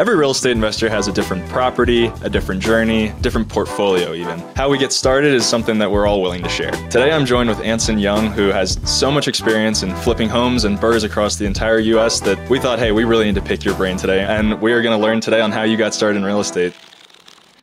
Every real estate investor has a different property, a different journey, different portfolio, even. How we get started is something that we're all willing to share. Today, I'm joined with Anson Young, who has so much experience in flipping homes and burrs across the entire US that we thought, hey, we really need to pick your brain today. And we are going to learn today on how you got started in real estate.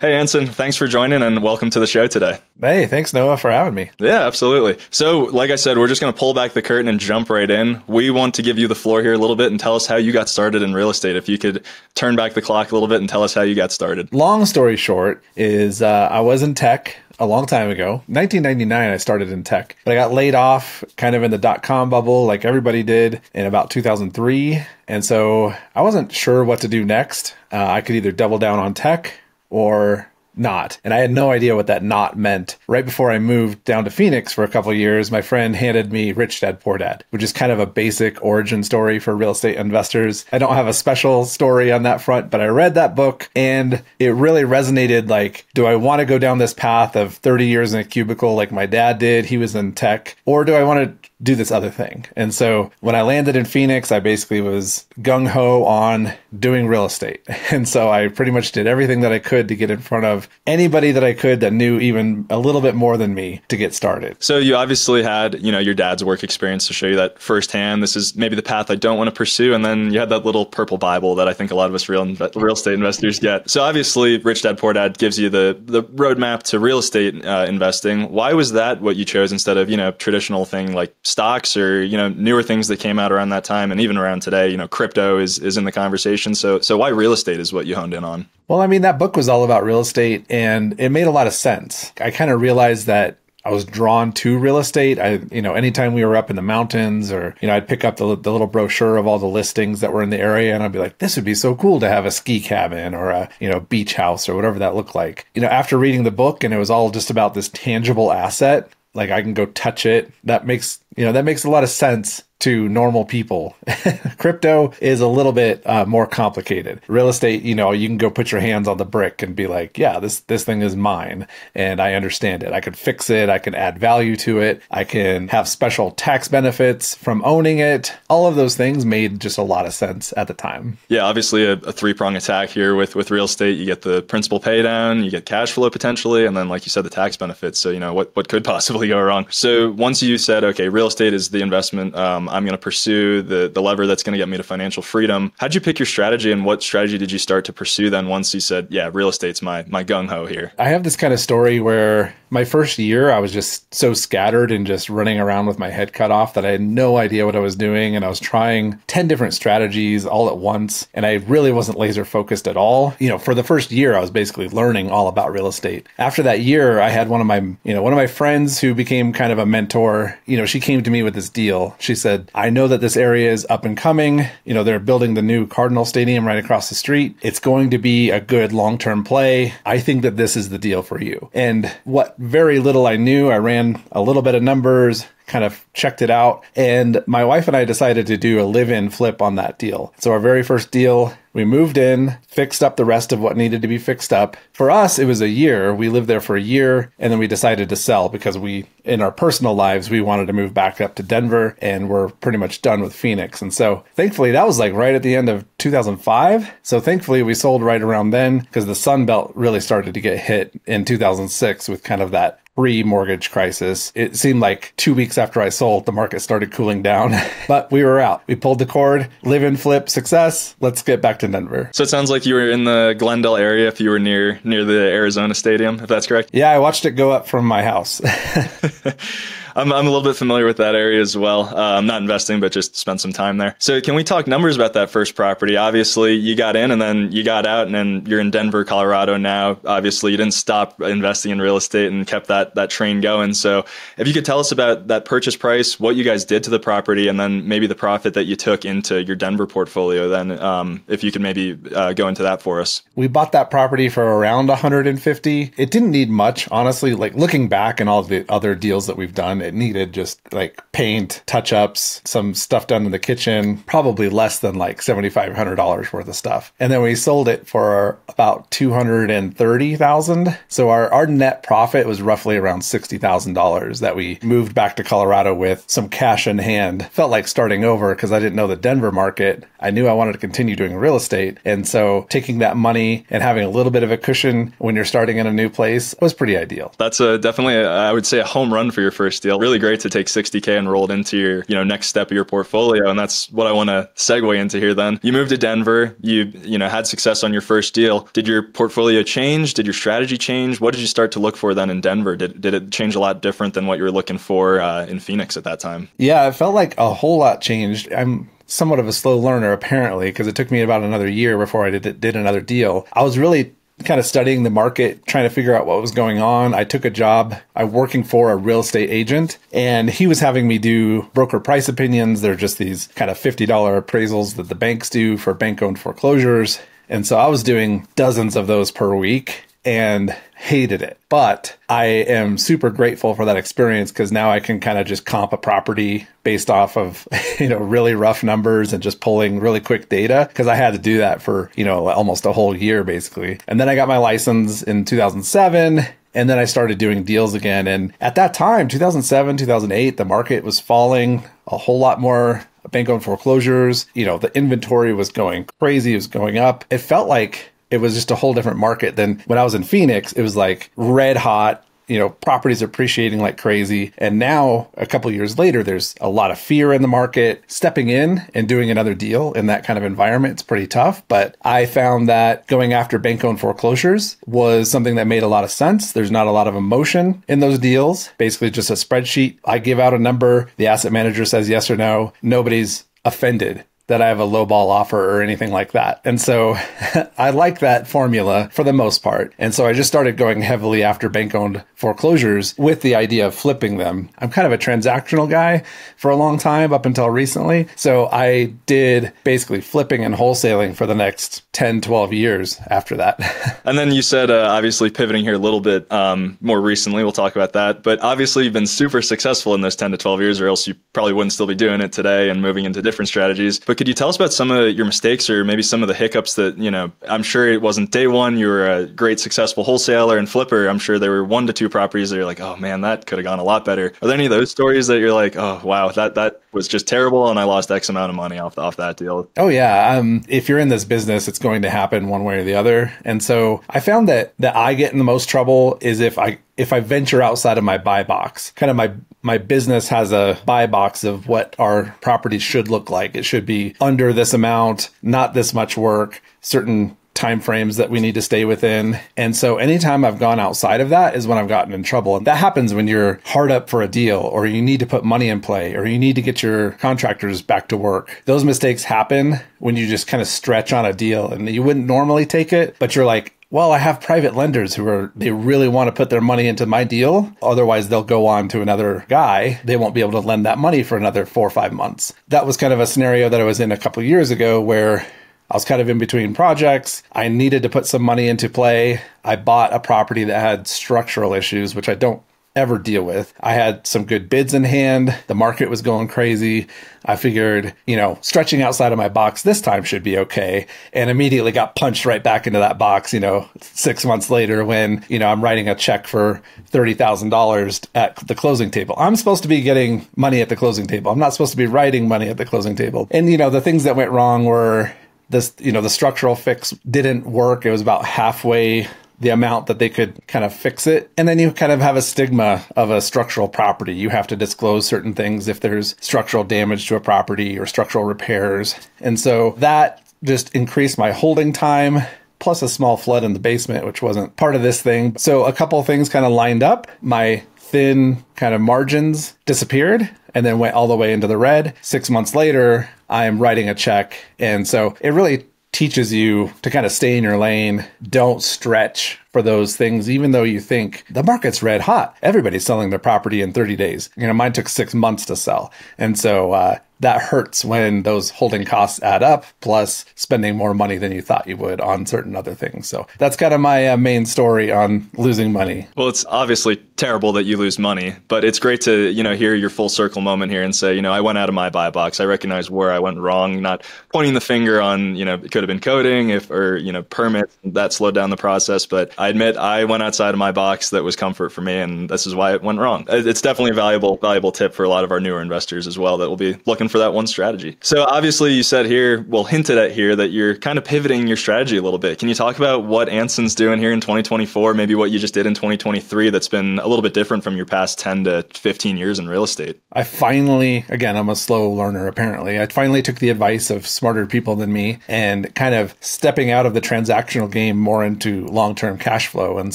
Hey, Anson, thanks for joining and welcome to the show today. Hey, thanks, Noah, for having me. Yeah, absolutely. So, like I said, we're just going to pull back the curtain and jump right in. We want to give you the floor here a little bit and tell us how you got started in real estate. If you could turn back the clock a little bit and tell us how you got started. Long story short is uh, I was in tech a long time ago. 1999, I started in tech, but I got laid off kind of in the dot com bubble, like everybody did in about 2003. And so I wasn't sure what to do next. Uh, I could either double down on tech or not. And I had no idea what that not meant. Right before I moved down to Phoenix for a couple years, my friend handed me Rich Dad Poor Dad, which is kind of a basic origin story for real estate investors. I don't have a special story on that front, but I read that book and it really resonated like, do I want to go down this path of 30 years in a cubicle like my dad did? He was in tech. Or do I want to do this other thing. And so when I landed in Phoenix, I basically was gung ho on doing real estate. And so I pretty much did everything that I could to get in front of anybody that I could that knew even a little bit more than me to get started. So you obviously had, you know, your dad's work experience to show you that firsthand. This is maybe the path I don't want to pursue. And then you had that little purple Bible that I think a lot of us real real estate investors get. So obviously, Rich Dad Poor Dad gives you the the roadmap to real estate uh, investing. Why was that what you chose instead of you know traditional thing like stocks or you know newer things that came out around that time and even around today you know crypto is is in the conversation so so why real estate is what you honed in on well i mean that book was all about real estate and it made a lot of sense i kind of realized that I was drawn to real estate. I, you know, anytime we were up in the mountains or, you know, I'd pick up the, the little brochure of all the listings that were in the area and I'd be like, this would be so cool to have a ski cabin or a, you know, beach house or whatever that looked like. You know, after reading the book and it was all just about this tangible asset, like I can go touch it. That makes, you know, that makes a lot of sense to normal people. Crypto is a little bit uh, more complicated. Real estate, you know, you can go put your hands on the brick and be like, yeah, this this thing is mine and I understand it. I can fix it, I can add value to it, I can have special tax benefits from owning it. All of those things made just a lot of sense at the time. Yeah, obviously a, a three-prong attack here with with real estate. You get the principal pay down, you get cash flow potentially, and then like you said the tax benefits. So, you know, what what could possibly go wrong? So, once you said, okay, real estate is the investment um, I'm going to pursue, the the lever that's going to get me to financial freedom. How'd you pick your strategy, and what strategy did you start to pursue then? Once you said, "Yeah, real estate's my my gung ho here." I have this kind of story where my first year I was just so scattered and just running around with my head cut off that I had no idea what I was doing, and I was trying ten different strategies all at once, and I really wasn't laser focused at all. You know, for the first year, I was basically learning all about real estate. After that year, I had one of my you know one of my friends who became kind of a mentor. You know, she came to me with this deal. She said, "I know." know that this area is up and coming. You know, they're building the new Cardinal Stadium right across the street. It's going to be a good long term play. I think that this is the deal for you. And what very little I knew, I ran a little bit of numbers, kind of checked it out. And my wife and I decided to do a live in flip on that deal. So our very first deal, we moved in, fixed up the rest of what needed to be fixed up. For us, it was a year. We lived there for a year and then we decided to sell because we, in our personal lives, we wanted to move back up to Denver and we're pretty much done with Phoenix. And so thankfully that was like right at the end of 2005. So thankfully we sold right around then because the Sun Belt really started to get hit in 2006 with kind of that pre mortgage crisis. It seemed like two weeks after I sold, the market started cooling down, but we were out. We pulled the cord, live and flip, success. Let's get back to Denver. So it sounds like you were in the Glendale area if you were near near the Arizona Stadium, if that's correct. Yeah, I watched it go up from my house. I'm, I'm a little bit familiar with that area as well. Uh, I'm not investing, but just spent some time there. So, can we talk numbers about that first property? Obviously, you got in and then you got out, and then you're in Denver, Colorado now. Obviously, you didn't stop investing in real estate and kept that that train going. So, if you could tell us about that purchase price, what you guys did to the property, and then maybe the profit that you took into your Denver portfolio, then um, if you could maybe uh, go into that for us. We bought that property for around 150. It didn't need much, honestly. Like looking back and all the other deals that we've done It needed just like paint, touch ups, some stuff done in the kitchen, probably less than like $7,500 worth of stuff. And then we sold it for about 230,000. So our, our net profit was roughly around $60,000 that we moved back to Colorado with some cash in hand. Felt like starting over because I didn't know the Denver market. I knew I wanted to continue doing real estate. And so taking that money and having a little bit of a cushion when you're starting in a new place was pretty ideal. That's a definitely, I would say, a home run for your first deal. Really great to take 60K and roll it into your, you know, next step of your portfolio. And that's what I want to segue into here then. You moved to Denver, you, you know, had success on your first deal. Did your portfolio change? Did your strategy change? What did you start to look for then in Denver? Did, did it change a lot different than what you were looking for uh, in Phoenix at that time? Yeah, it felt like a whole lot changed. I'm somewhat of a slow learner apparently because it took me about another year before I did, did another deal. I was really kind of studying the market, trying to figure out what was going on. I took a job, I'm working for a real estate agent, and he was having me do broker price opinions. They're just these kind of $50 appraisals that the banks do for bank owned foreclosures. And so I was doing dozens of those per week and hated it. But I am super grateful for that experience because now I can kind of just comp a property based off of, you know, really rough numbers and just pulling really quick data because I had to do that for, you know, almost a whole year basically. And then I got my license in 2007 and then I started doing deals again. And at that time, 2007, 2008, the market was falling a whole lot more bank owned foreclosures. You know, the inventory was going crazy, it was going up. It felt like it was just a whole different market than when I was in Phoenix. It was like red hot. You know, properties appreciating like crazy. And now, a couple years later, there's a lot of fear in the market. Stepping in and doing another deal in that kind of environment, it's pretty tough. But I found that going after bank owned foreclosures was something that made a lot of sense. There's not a lot of emotion in those deals. Basically, just a spreadsheet. I give out a number, the asset manager says yes or no. Nobody's offended that I have a lowball offer or anything like that. And so I like that formula for the most part. And so I just started going heavily after bank owned foreclosures with the idea of flipping them. I'm kind of a transactional guy for a long time up until recently. So I did basically flipping and wholesaling for the next 10, 12 years after that. and then you said, uh, obviously pivoting here a little bit um, more recently, we'll talk about that. But obviously you've been super successful in those 10 to 12 years, or else you probably wouldn't still be doing it today and moving into different strategies. But could you tell us about some of your mistakes or maybe some of the hiccups that, you know, I'm sure it wasn't day one, you were a great successful wholesaler and flipper. I'm sure there were one to two properties that you're like, oh man, that could have gone a lot better. Are there any of those stories that you're like, oh wow, that that was just terrible and I lost X amount of money off off that deal? Oh yeah. Um, if you're in this business, it's going to happen one way or the other. And so I found that that I get in the most trouble is if I if I venture outside of my buy box. Kind of my my business has a buy box of what our properties should look like. It should be under this amount, not this much work, certain time frames that we need to stay within. And so anytime I've gone outside of that is when I've gotten in trouble. And that happens when you're hard up for a deal or you need to put money in play or you need to get your contractors back to work. Those mistakes happen when you just kind of stretch on a deal and you wouldn't normally take it, but you're like, well, I have private lenders who are, they really want to put their money into my deal. Otherwise, they'll go on to another guy. They won't be able to lend that money for another four or five months. That was kind of a scenario that I was in a couple years ago where I was kind of in between projects. I needed to put some money into play. I bought a property that had structural issues, which I don't ever deal with. I had some good bids in hand. The market was going crazy. I figured, you know, stretching outside of my box this time should be okay. And immediately got punched right back into that box, you know, six months later when, you know, I'm writing a check for $30,000 at the closing table. I'm supposed to be getting money at the closing table. I'm not supposed to be writing money at the closing table. And, you know, the things that went wrong were this, you know, the structural fix didn't work. It was about halfway the amount that they could kind of fix it. And then you kind of have a stigma of a structural property. You have to disclose certain things if there's structural damage to a property or structural repairs. And so that just increased my holding time. Plus a small flood in the basement, which wasn't part of this thing. So a couple things kind of lined up. My thin kind of margins disappeared and then went all the way into the red. Six months later, I am writing a check. And so it really teaches you to kind of stay in your lane. Don't stretch for those things, even though you think the market's red hot. Everybody's selling their property in 30 days. You know, mine took six months to sell. And so, uh, that hurts when those holding costs add up, plus spending more money than you thought you would on certain other things. So that's kind of my uh, main story on losing money. Well, it's obviously terrible that you lose money, but it's great to, you know, hear your full circle moment here and say, you know, I went out of my buy box. I recognize where I went wrong, not pointing the finger on, you know, it could have been coding if, or, you know, permit that slowed down the process. But I admit I went outside of my box that was comfort for me. And this is why it went wrong. It's definitely a valuable, valuable tip for a lot of our newer investors as well that will be looking for that one strategy. So obviously you said here, well, hinted at here that you're kind of pivoting your strategy a little bit. Can you talk about what Anson's doing here in 2024? Maybe what you just did in 2023 that's been a little bit different from your past 10 to 15 years in real estate? I finally, again, I'm a slow learner apparently. I finally took the advice of smarter people than me and kind of stepping out of the transactional game more into long term cash flow. And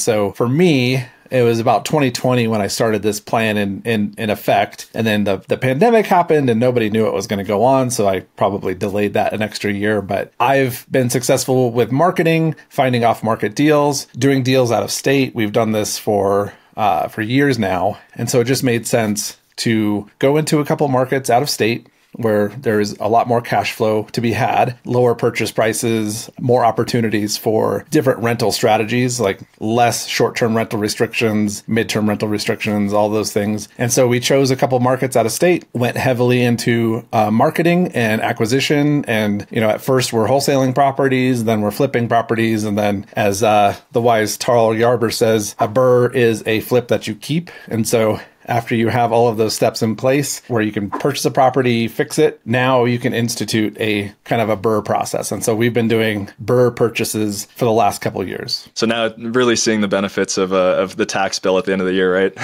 so for me, it was about 2020 when I started this plan in, in, in effect. And then the, the pandemic happened and nobody knew it was going to go on. So I probably delayed that an extra year. But I've been successful with marketing, finding off market deals, doing deals out of state. We've done this for uh, for years now. And so it just made sense to go into a couple markets out of state where there's a lot more cash flow to be had, lower purchase prices, more opportunities for different rental strategies, like less short term rental restrictions, mid term rental restrictions, all those things. And so we chose a couple markets out of state, went heavily into uh, marketing and acquisition. And, you know, at first we're wholesaling properties, then we're flipping properties. And then, as uh, the wise Tarl Yarber says, a burr is a flip that you keep. And so after you have all of those steps in place where you can purchase a property, fix it, now you can institute a kind of a burr process. And so we've been doing burr purchases for the last couple of years. So now really seeing the benefits of, uh, of the tax bill at the end of the year, right?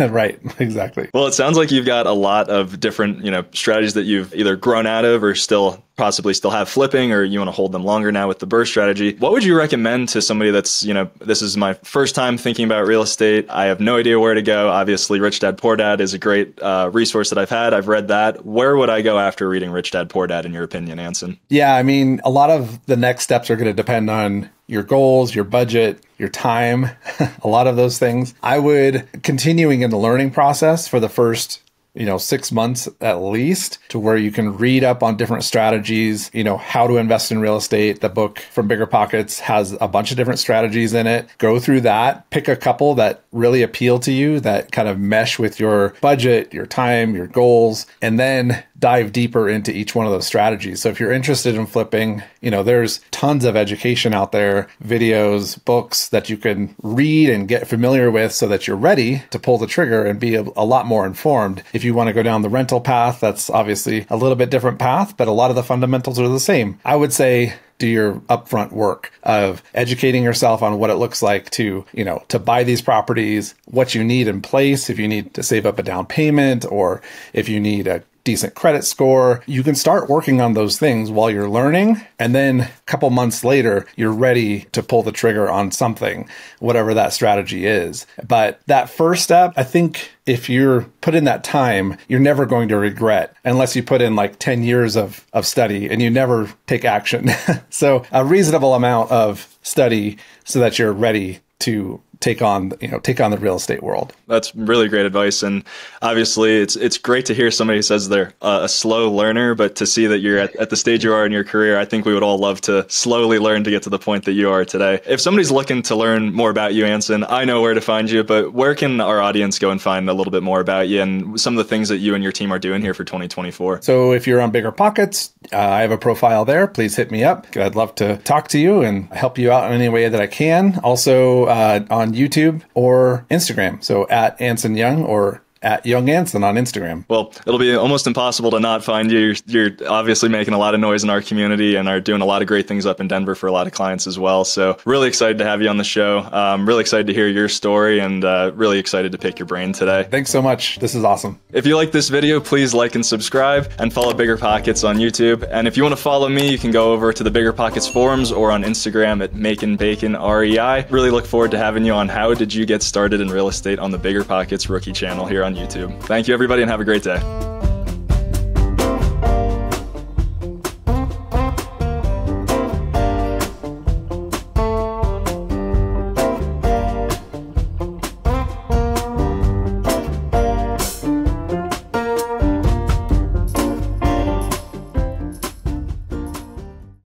right, exactly. Well, it sounds like you've got a lot of different, you know, strategies that you've either grown out of or still possibly still have flipping or you want to hold them longer now with the burst strategy. What would you recommend to somebody that's, you know, this is my first time thinking about real estate. I have no idea where to go. Obviously, Rich Dad Poor Dad is a great uh, resource that I've had. I've read that. Where would I go after reading Rich Dad Poor Dad, in your opinion, Anson? Yeah, I mean, a lot of the next steps are going to depend on your goals, your budget, your time, a lot of those things. I would continuing in the learning process for the first you know, six months at least to where you can read up on different strategies, you know, how to invest in real estate. The book from BiggerPockets has a bunch of different strategies in it. Go through that, pick a couple that really appeal to you, that kind of mesh with your budget, your time, your goals, and then dive deeper into each one of those strategies. So if you're interested in flipping, you know, there's tons of education out there, videos, books that you can read and get familiar with so that you're ready to pull the trigger and be a, a lot more informed. If you want to go down the rental path, that's obviously a little bit different path, but a lot of the fundamentals are the same. I would say do your upfront work of educating yourself on what it looks like to, you know, to buy these properties, what you need in place, if you need to save up a down payment or if you need a decent credit score. You can start working on those things while you're learning. And then a couple months later, you're ready to pull the trigger on something, whatever that strategy is. But that first step, I think if you're put in that time, you're never going to regret unless you put in like 10 years of, of study and you never take action. so a reasonable amount of study so that you're ready to take on you know take on the real estate world. That's really great advice, and obviously it's it's great to hear somebody who says they're a slow learner, but to see that you're at, at the stage you are in your career, I think we would all love to slowly learn to get to the point that you are today. If somebody's looking to learn more about you, Anson, I know where to find you, but where can our audience go and find a little bit more about you and some of the things that you and your team are doing here for 2024? So if you're on BiggerPockets, uh, I have a profile there. Please hit me up. I'd love to talk to you and help you out in any way that I can. Also uh, on YouTube or Instagram. So at Anson Young or at Young Anson on Instagram. Well, it'll be almost impossible to not find you. You're, you're, obviously making a lot of noise in our community and are doing a lot of great things up in Denver for a lot of clients as well. So, really excited to have you on the show. Um, really excited to hear your story and uh, really excited to pick your brain today. Thanks so much. This is awesome. If you like this video, please like and subscribe and follow BiggerPockets on YouTube. And if you want to follow me, you can go over to the BiggerPockets forums or on Instagram at Making Bacon REI. Really look forward to having you on How Did You Get Started in Real Estate on the BiggerPockets Rookie channel here on on YouTube. Thank you, everybody, and have a great day.